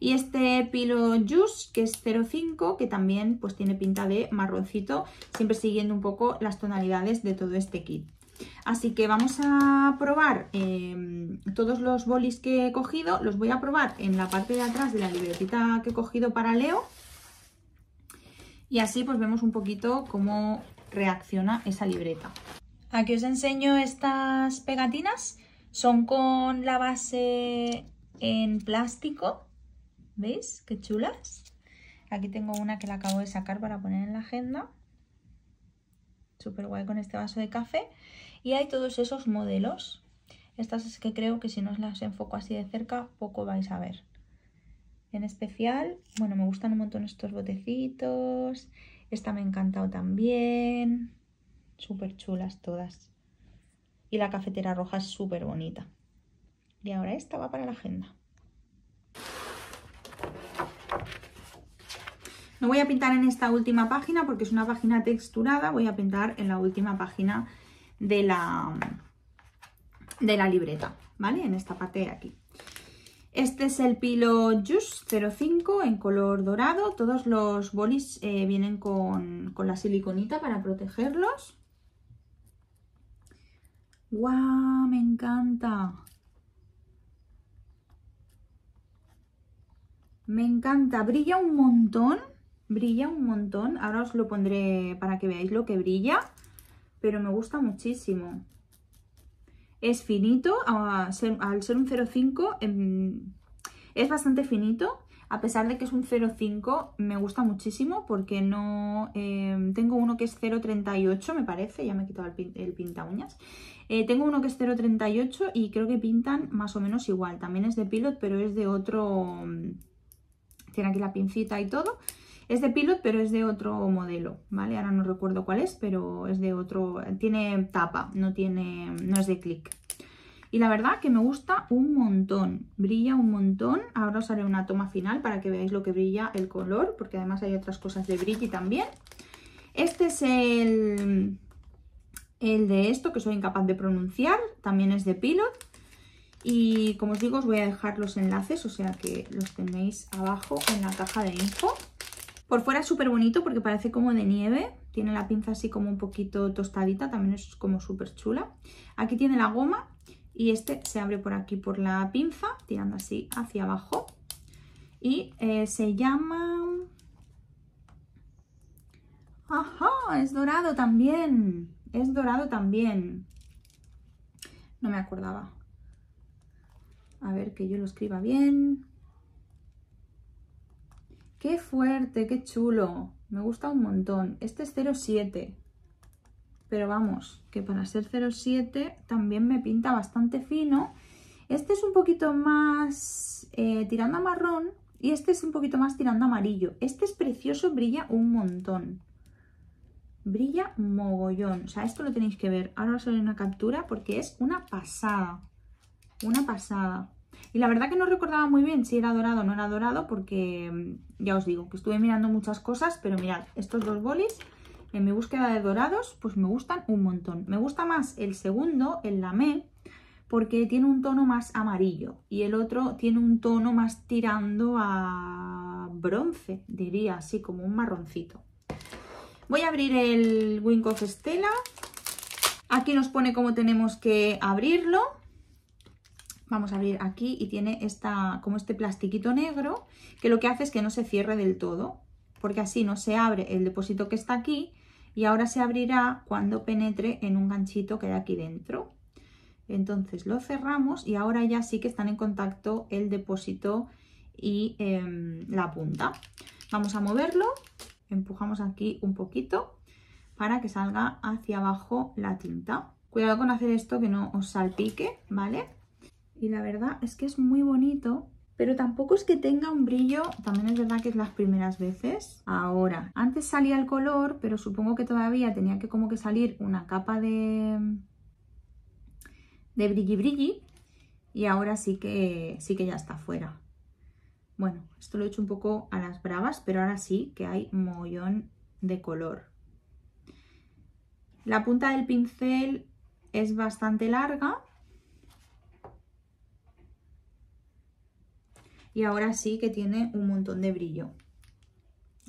Y este Pilo Juice, que es 05, que también pues tiene pinta de marroncito, siempre siguiendo un poco las tonalidades de todo este kit. Así que vamos a probar em, todos los bolis que he cogido. Los voy a probar en la parte de atrás de la libretita que he cogido para Leo. Y así pues vemos un poquito cómo reacciona esa libreta. Aquí os enseño estas pegatinas. Son con la base en plástico. ¿Veis? Qué chulas. Aquí tengo una que la acabo de sacar para poner en la agenda. Súper guay con este vaso de café. Y hay todos esos modelos. Estas es que creo que si no os las enfoco así de cerca, poco vais a ver. En especial. Bueno, me gustan un montón estos botecitos. Esta me ha encantado también. Súper chulas todas. Y la cafetera roja es súper bonita. Y ahora esta va para la agenda. No voy a pintar en esta última página porque es una página texturada. Voy a pintar en la última página de la, de la libreta, ¿vale? En esta parte de aquí. Este es el Pilo Juice 05 en color dorado. Todos los bolis eh, vienen con, con la siliconita para protegerlos. ¡Guau! Me encanta. Me encanta. Brilla un montón. Brilla un montón. Ahora os lo pondré para que veáis lo que brilla. Pero me gusta muchísimo. Es finito. al ser un 0,5 em, es bastante finito. A pesar de que es un 0,5 me gusta muchísimo porque no... Em, tengo uno que es 0,38 me parece. Ya me he quitado el, el pinta uñas. Eh, tengo uno que es 0,38 y creo que pintan más o menos igual. También es de Pilot, pero es de otro... Mm, tiene aquí la pincita y todo. Es de Pilot, pero es de otro modelo, ¿vale? Ahora no recuerdo cuál es, pero es de otro... Tiene tapa, no, tiene, no es de click. Y la verdad que me gusta un montón, brilla un montón. Ahora os haré una toma final para que veáis lo que brilla el color, porque además hay otras cosas de brilli también. Este es el, el de esto, que soy incapaz de pronunciar, también es de Pilot. Y como os digo, os voy a dejar los enlaces, o sea que los tenéis abajo en la caja de info. Por fuera es súper bonito porque parece como de nieve. Tiene la pinza así como un poquito tostadita, también es como súper chula. Aquí tiene la goma y este se abre por aquí por la pinza, tirando así hacia abajo. Y eh, se llama... ¡Ajá! Es dorado también. Es dorado también. No me acordaba. A ver, que yo lo escriba bien. ¡Qué fuerte! ¡Qué chulo! Me gusta un montón. Este es 07. Pero vamos, que para ser 07 también me pinta bastante fino. Este es un poquito más eh, tirando a marrón y este es un poquito más tirando a amarillo. Este es precioso, brilla un montón brilla mogollón. O sea, esto lo tenéis que ver. Ahora os haré una captura porque es una pasada. Una pasada. Y la verdad que no recordaba muy bien si era dorado o no era dorado porque mm, ya os digo que estuve mirando muchas cosas, pero mirad, estos dos bolis en mi búsqueda de dorados pues me gustan un montón. Me gusta más el segundo, el lamé, porque tiene un tono más amarillo y el otro tiene un tono más tirando a bronce, diría así, como un marroncito. Voy a abrir el Wink of Stella. Aquí nos pone cómo tenemos que abrirlo. Vamos a abrir aquí y tiene esta, como este plastiquito negro que lo que hace es que no se cierre del todo porque así no se abre el depósito que está aquí y ahora se abrirá cuando penetre en un ganchito que hay aquí dentro. Entonces lo cerramos y ahora ya sí que están en contacto el depósito y em, la punta. Vamos a moverlo empujamos aquí un poquito para que salga hacia abajo la tinta. Cuidado con hacer esto que no os salpique, ¿vale? Y la verdad es que es muy bonito, pero tampoco es que tenga un brillo, también es verdad que es las primeras veces. Ahora, antes salía el color, pero supongo que todavía tenía que como que salir una capa de, de brilli y ahora sí que, sí que ya está fuera. Bueno, esto lo he hecho un poco a las bravas, pero ahora sí que hay mollón de color. La punta del pincel es bastante larga. Y ahora sí que tiene un montón de brillo.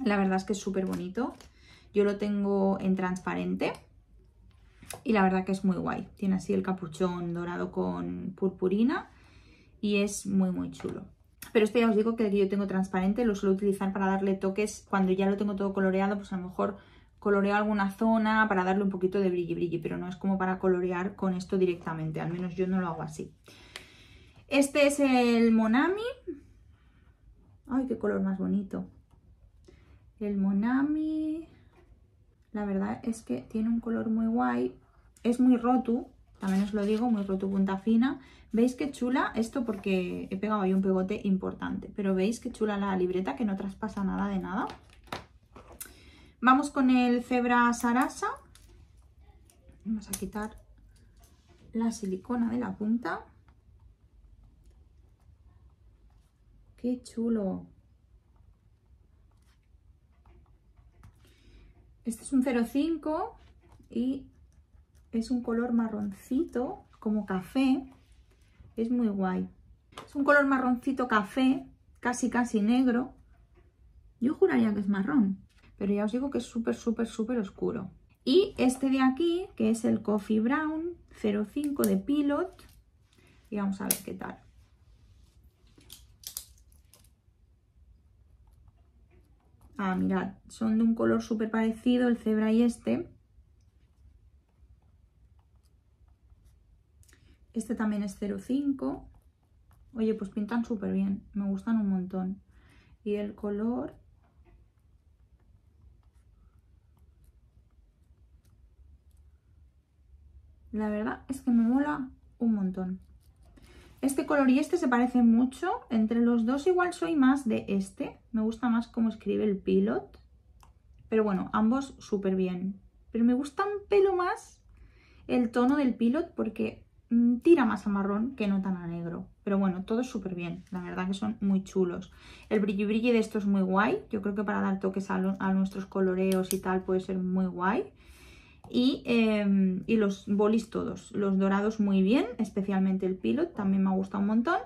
La verdad es que es súper bonito. Yo lo tengo en transparente. Y la verdad que es muy guay. Tiene así el capuchón dorado con purpurina. Y es muy muy chulo. Pero esto ya os digo que que yo tengo transparente lo suelo utilizar para darle toques cuando ya lo tengo todo coloreado, pues a lo mejor coloreo alguna zona para darle un poquito de brilli brilli, pero no es como para colorear con esto directamente, al menos yo no lo hago así. Este es el Monami. Ay, qué color más bonito. El Monami, la verdad es que tiene un color muy guay. Es muy roto, también os lo digo, muy roto punta fina. ¿Veis qué chula? Esto porque he pegado ahí un pegote importante, pero ¿veis qué chula la libreta que no traspasa nada de nada? Vamos con el Zebra Sarasa. Vamos a quitar la silicona de la punta. ¡Qué chulo! Este es un 05 y es un color marroncito, como café. Es muy guay. Es un color marroncito café, casi casi negro. Yo juraría que es marrón, pero ya os digo que es súper, súper, súper oscuro. Y este de aquí, que es el Coffee Brown 05 de Pilot. Y vamos a ver qué tal. Ah, mirad, son de un color súper parecido el cebra y este. Este también es 05. Oye, pues pintan súper bien, me gustan un montón. Y el color... La verdad es que me mola un montón. Este color y este se parecen mucho. Entre los dos igual soy más de este. Me gusta más cómo escribe el Pilot. Pero bueno, ambos súper bien. Pero me gusta un pelo más el tono del Pilot porque mm, tira más a marrón que no tan a negro. Pero bueno, todo súper bien. La verdad que son muy chulos. El brilli brilli de esto es muy guay. Yo creo que para dar toques a, a nuestros coloreos y tal puede ser muy guay. Em, y, los bolis todos, los dorados muy bien, especialmente el pilot, también me ha gustado un montón.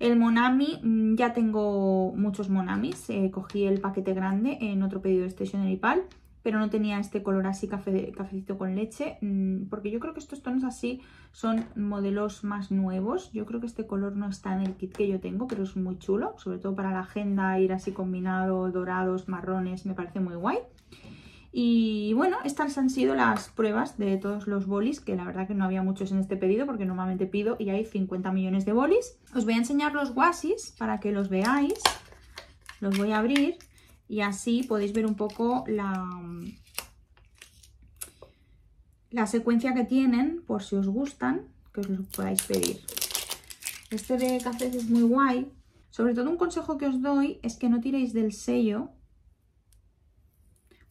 El Monami, mm, ya tengo muchos Monamis, eh, cogí el paquete grande en otro pedido de Stationery Pal, pero no tenía este color así café, cafecito con leche, mm, porque yo creo que estos tonos así son modelos más nuevos. Yo creo que este color no está en el kit que yo tengo, pero es muy chulo, sobre todo para la agenda, ir así combinado, dorados, marrones, me parece muy guay. Y bueno, estas han sido las pruebas de todos los bolis, que la verdad que no había muchos en este pedido porque normalmente pido y hay 50 millones de bolis. Os voy a enseñar los wasis para que los veáis. Los voy a abrir y así podéis ver un poco la, la secuencia que tienen, por si os gustan, que os los podáis pedir. Este de cafés es muy guay. Sobre todo un consejo que os doy es que no tiréis del sello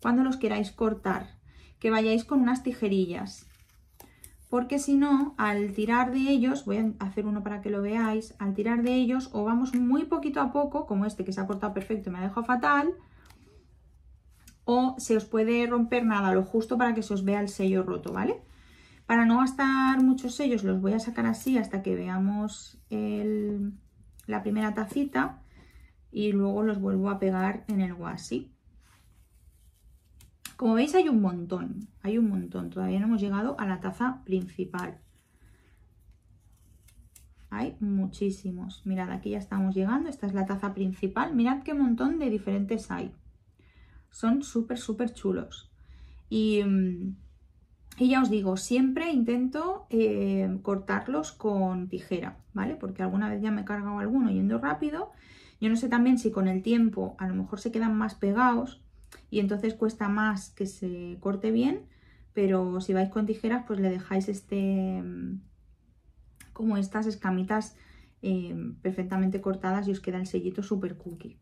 cuando los queráis cortar, que vayáis con unas tijerillas. Porque si no, al tirar de ellos, voy a hacer uno para que lo veáis, al tirar de ellos o vamos muy poquito a poco, como este que se ha cortado perfecto y me ha dejado fatal, o se os puede romper nada, lo justo para que se os vea el sello roto, ¿vale? Para no gastar muchos sellos los voy a sacar así hasta que veamos la primera tacita y luego los vuelvo a pegar en el washi. Como veis hay un montón, hay un montón. Todavía no hemos llegado a la taza principal. Hay muchísimos. Mirad, aquí ya estamos llegando. Esta es la taza principal. Mirad qué montón de diferentes hay. Son súper, súper chulos. Y, mm, y, ya os digo, siempre intento eh, cortarlos con tijera, ¿vale? Porque alguna vez ya me he cargado alguno yendo rápido. Yo no sé también si con el tiempo a lo mejor se quedan más pegados y entonces cuesta más que se corte bien, pero si vais con tijeras pues le dejáis este mm, como estas escamitas eh, perfectamente cortadas y os queda el sellito super cookie.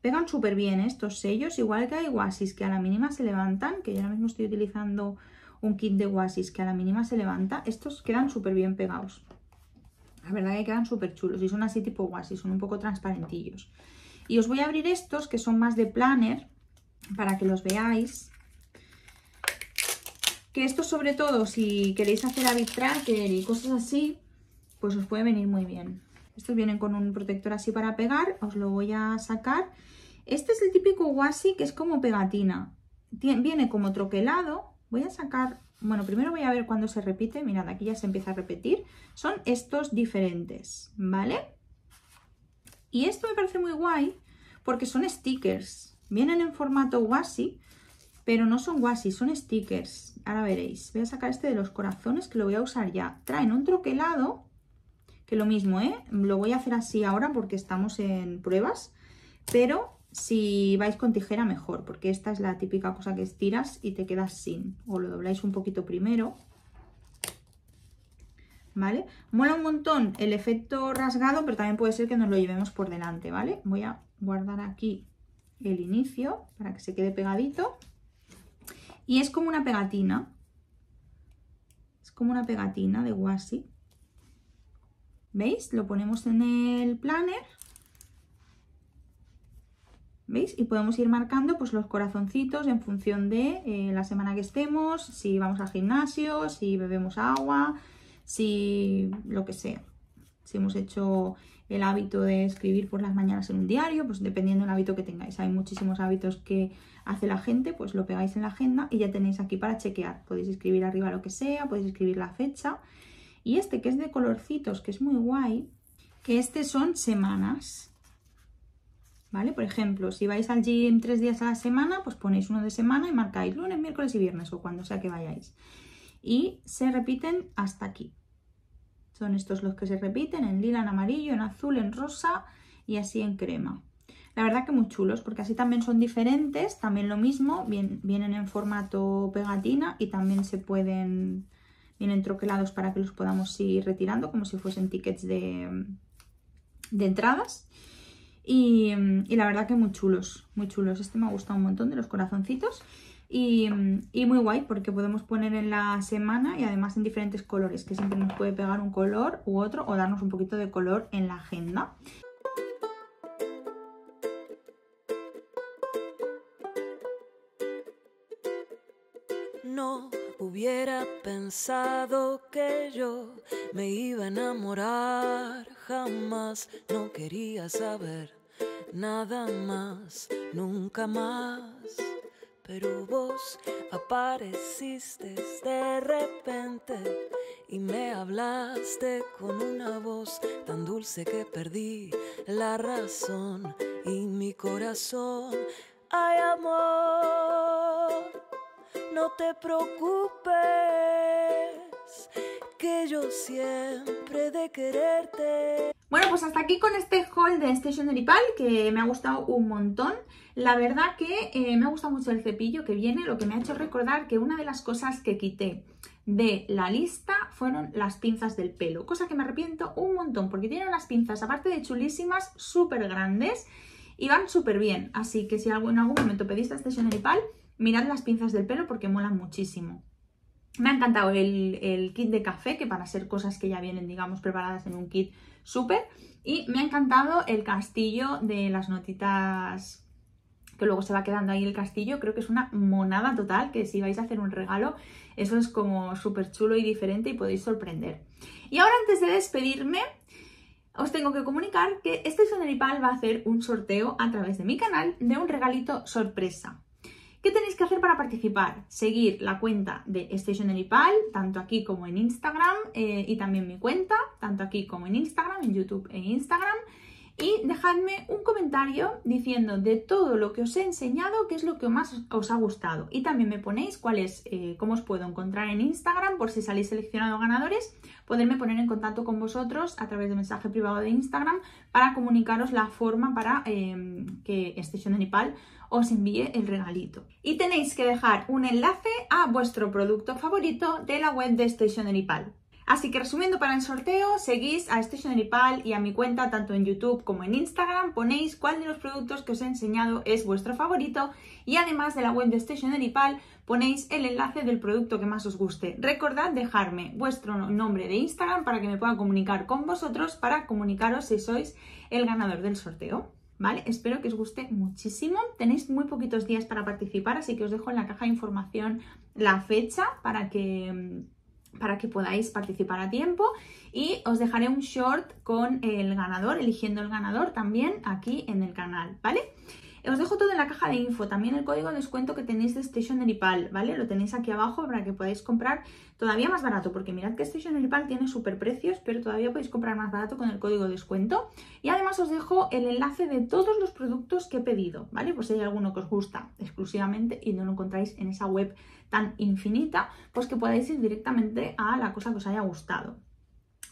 Pegan súper bien estos sellos, igual que hay wasis que a la mínima se levantan, que yo ahora mismo estoy utilizando un kit de wasis que a la mínima se levanta, estos quedan súper bien pegados. La verdad que quedan súper chulos y son así tipo wasis, son un poco transparentillos. Y os voy a abrir estos que son más de planner para que los veáis. Que estos sobre todo si queréis hacer habit tracker y cosas así, pues os puede venir muy bien. Estos vienen con un protector así para pegar, os lo voy a sacar. Este es el típico washi que es como pegatina. Viene como troquelado. Voy a sacar, bueno, primero voy a ver cuándo se repite. Mirad, aquí ya se empieza a repetir. Son estos diferentes, ¿vale? Y esto me parece muy guay porque son stickers. Vienen en formato washi, pero no son washi, son stickers. Ahora veréis. Voy a sacar este de los corazones que lo voy a usar ya. Traen un troquelado, que lo mismo, ¿eh? Lo voy a hacer así ahora porque estamos en pruebas. Pero si vais con tijera mejor, porque esta es la típica cosa que estiras y te quedas sin. O lo dobláis un poquito primero. ¿Vale? Mola un montón el efecto rasgado, pero también puede ser que nos lo llevemos por delante, ¿vale? Voy a guardar aquí el inicio para que se quede pegadito. Y es como una pegatina. Es como una pegatina de washi. ¿Veis? Lo ponemos en el planner ¿Veis? Y podemos ir marcando pues, los corazoncitos en función de eh, la semana que estemos, si vamos al gimnasio, si bebemos agua, si lo que sea. Si hemos hecho el hábito de escribir por las mañanas en un diario, pues dependiendo del hábito que tengáis. Hay muchísimos hábitos que hace la gente, pues lo pegáis en la agenda y ya tenéis aquí para chequear. Podéis escribir arriba lo que sea, podéis escribir la fecha. Y este que es de colorcitos, que es muy guay, que este son semanas. ¿vale? Por ejemplo, si vais al gym tres días a la semana, pues ponéis uno de semana y marcáis lunes, miércoles y viernes o cuando sea que vayáis. Y se repiten hasta aquí. Son estos los que se repiten en lila, en amarillo, en azul, en rosa y así en crema. La verdad que muy chulos porque así también son diferentes, también lo mismo, vienen en formato pegatina y también se pueden, vienen troquelados para que los podamos ir retirando como si fuesen tickets de, de entradas. Y, la verdad que muy chulos, muy chulos. Este me ha gustado un montón de los corazoncitos. Y, muy guay porque podemos poner en la semana y además en diferentes colores, que siempre nos puede pegar un color u otro o darnos un poquito de color en la agenda. No hubiera pensado que yo me iba a enamorar, jamás no quería saber nada más, nunca más. Pero vos apareciste de repente y me hablaste con una voz tan dulce que perdí la razón y mi corazón. Ay amor, no te preocupes, que yo siempre de quererte. Bueno, pues hasta aquí con este haul de Stationery Pal que me ha gustado un montón. La verdad que eh, me ha gustado mucho el cepillo que viene, lo que me ha hecho recordar que una de las cosas que quité de la lista fueron las pinzas del pelo, cosa que me arrepiento un montón porque tienen unas pinzas, aparte de chulísimas, súper grandes y van súper bien. Así que si en algún momento pediste Stationery Pal, mirad las pinzas del pelo porque molan muchísimo. Me ha encantado el, kit de café, que para ser cosas que ya vienen, digamos, preparadas en un kit súper. Y me ha encantado el castillo de las notitas que luego se va quedando ahí el castillo. Creo que es una monada total, que si vais a hacer un regalo, eso es como súper chulo y diferente y podéis sorprender. Y ahora antes de despedirme, os tengo que comunicar que este Soneripal va a hacer un sorteo a través de mi canal de un regalito sorpresa. ¿Qué tenéis que hacer para participar? Seguir la cuenta de Stationery Pal, tanto aquí como en Instagram, eh, y también mi cuenta, tanto aquí como en Instagram, en YouTube e Instagram y dejadme un comentario diciendo de todo lo que os he enseñado qué es lo que más os ha gustado y también me ponéis cuál es, eh, cómo os puedo encontrar en Instagram por si salís seleccionados ganadores, poderme poner en contacto con vosotros a través de mensaje privado de Instagram para comunicaros la forma para eh, que Stationery Pal os envíe el regalito. Y tenéis que dejar un enlace a vuestro producto favorito de la web de Stationery Pal. Así que resumiendo para el sorteo, seguís a Stationery Pal y a mi cuenta tanto en YouTube como en Instagram, ponéis cuál de los productos que os he enseñado es vuestro favorito y además de la web de Stationery Pal ponéis el enlace del producto que más os guste. Recordad dejarme vuestro nombre de Instagram para que me pueda comunicar con vosotros para comunicaros si sois el ganador del sorteo. ¿Vale? Espero que os guste muchísimo. Tenéis muy poquitos días para participar, así que os dejo en la caja de información la fecha para que mm, para que podáis participar a tiempo y os dejaré un short con el ganador, eligiendo el ganador también aquí en el canal, ¿vale? Os dejo todo en la caja de info, también el código de descuento que tenéis de Stationery Pal, ¿vale? Lo tenéis aquí abajo para que podáis comprar todavía más barato, porque mirad que Stationery Pal tiene súper precios, pero todavía podéis comprar más barato con el código de descuento. Y además os dejo el enlace de todos los productos que he pedido, ¿vale? Pues si hay alguno que os gusta exclusivamente y no lo encontráis en esa web tan infinita, pues que podáis ir directamente a la cosa que os haya gustado.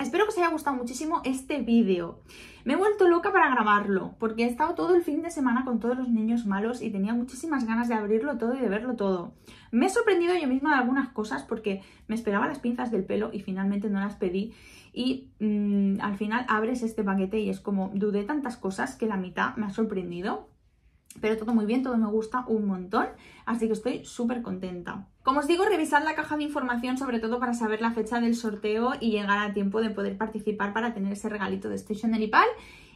Espero que os haya gustado muchísimo este vídeo. Me he vuelto loca para grabarlo, porque he estado todo el fin de semana con todos los niños malos y tenía muchísimas ganas de abrirlo todo y de verlo todo. Me he sorprendido yo misma de algunas cosas porque me esperaba las pinzas del pelo y finalmente no las pedí. Y mm, al final abres este paquete y es como dudé tantas cosas que la mitad me ha sorprendido. Pero todo muy bien, todo me gusta un montón, así que estoy súper contenta. Como os digo, revisad la caja de información sobre todo para saber la fecha del sorteo y llegar a tiempo de poder participar para tener ese regalito de Stationery Pal.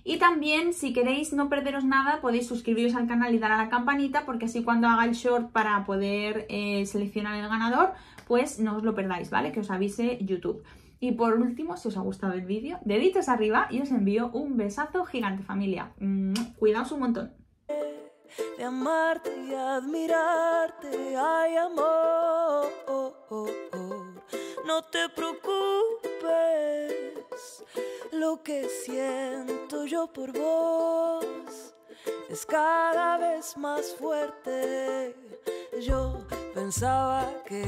Y también, si queréis no perderos nada, podéis suscribiros al canal y dar a la campanita, porque así cuando haga el short para poder eh, seleccionar el ganador, pues no os lo perdáis, ¿vale? Que os avise YouTube. Y por último, si os ha gustado el vídeo, deditos arriba y os envío un besazo gigante familia. Cuidaos un montón de amarte y admirarte. Ay, amor, no te preocupes. Lo que siento yo por vos es cada vez más fuerte. Yo pensaba que